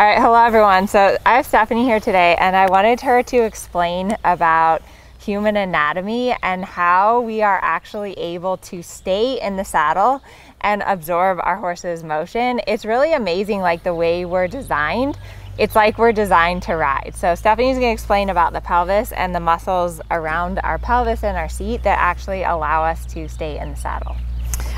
All right, hello everyone. So I have Stephanie here today and I wanted her to explain about human anatomy and how we are actually able to stay in the saddle and absorb our horse's motion. It's really amazing like the way we're designed. It's like we're designed to ride. So Stephanie's gonna explain about the pelvis and the muscles around our pelvis and our seat that actually allow us to stay in the saddle.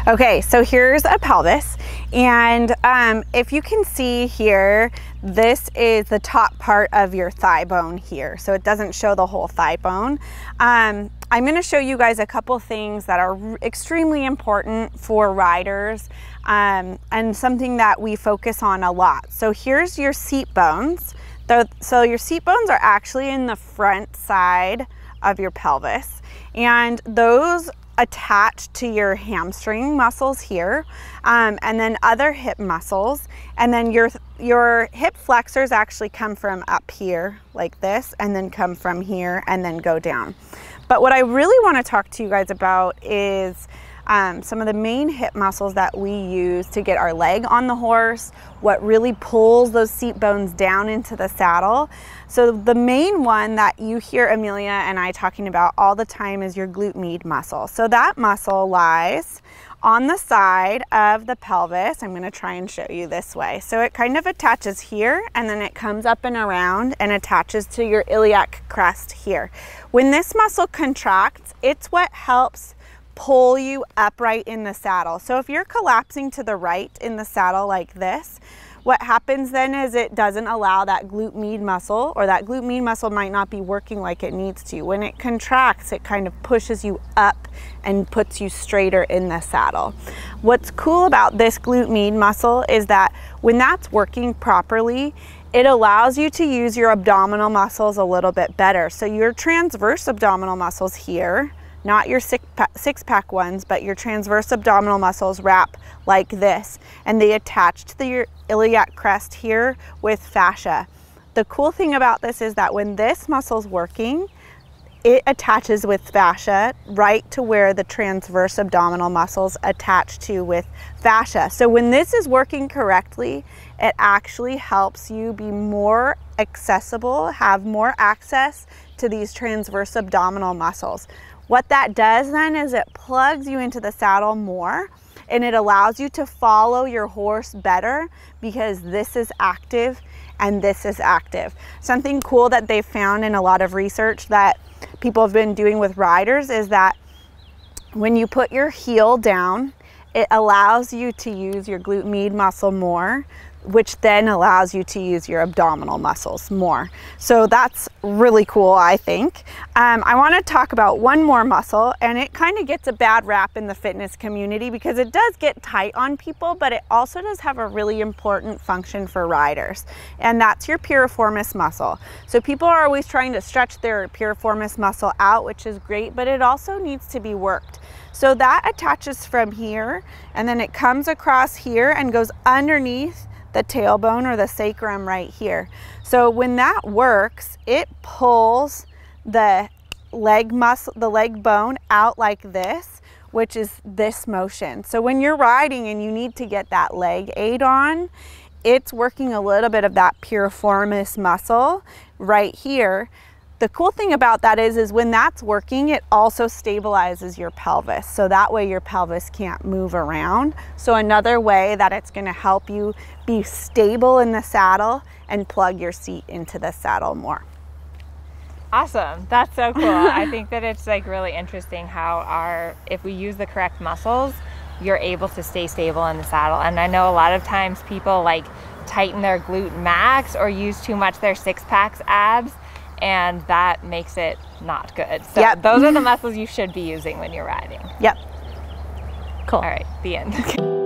Okay, so here's a pelvis. And um, if you can see here, this is the top part of your thigh bone here. So it doesn't show the whole thigh bone. Um, I'm gonna show you guys a couple things that are extremely important for riders um, and something that we focus on a lot. So here's your seat bones. So your seat bones are actually in the front side of your pelvis. And those attached to your hamstring muscles here um, and then other hip muscles and then your your hip flexors actually come from up here like this and then come from here and then go down. But what I really want to talk to you guys about is um, some of the main hip muscles that we use to get our leg on the horse, what really pulls those seat bones down into the saddle. So the main one that you hear Amelia and I talking about all the time is your glute med muscle. So that muscle lies on the side of the pelvis. I'm gonna try and show you this way. So it kind of attaches here and then it comes up and around and attaches to your iliac crest here. When this muscle contracts, it's what helps pull you upright in the saddle. So if you're collapsing to the right in the saddle like this, what happens then is it doesn't allow that glute med muscle or that glute med muscle might not be working like it needs to. When it contracts, it kind of pushes you up and puts you straighter in the saddle. What's cool about this glute med muscle is that when that's working properly, it allows you to use your abdominal muscles a little bit better. So your transverse abdominal muscles here, not your six pack, ones, but your transverse abdominal muscles wrap like this and they attach to the iliac crest here with fascia. The cool thing about this is that when this muscle's working, it attaches with fascia right to where the transverse abdominal muscles attach to with fascia. So when this is working correctly, it actually helps you be more accessible, have more access to these transverse abdominal muscles. What that does then is it plugs you into the saddle more and it allows you to follow your horse better because this is active and this is active. Something cool that they've found in a lot of research that people have been doing with riders is that when you put your heel down, it allows you to use your glute med muscle more which then allows you to use your abdominal muscles more. So that's really cool, I think. Um, I wanna talk about one more muscle and it kind of gets a bad rap in the fitness community because it does get tight on people, but it also does have a really important function for riders. And that's your piriformis muscle. So people are always trying to stretch their piriformis muscle out, which is great, but it also needs to be worked. So that attaches from here and then it comes across here and goes underneath the tailbone or the sacrum right here. So when that works, it pulls the leg muscle, the leg bone out like this, which is this motion. So when you're riding and you need to get that leg aid on, it's working a little bit of that piriformis muscle right here the cool thing about that is, is when that's working, it also stabilizes your pelvis. So that way your pelvis can't move around. So another way that it's gonna help you be stable in the saddle and plug your seat into the saddle more. Awesome. That's so cool. I think that it's like really interesting how our if we use the correct muscles, you're able to stay stable in the saddle. And I know a lot of times people like tighten their glute max or use too much their six packs abs and that makes it not good. So yep. those are the muscles you should be using when you're riding. Yep. Cool. All right, the end.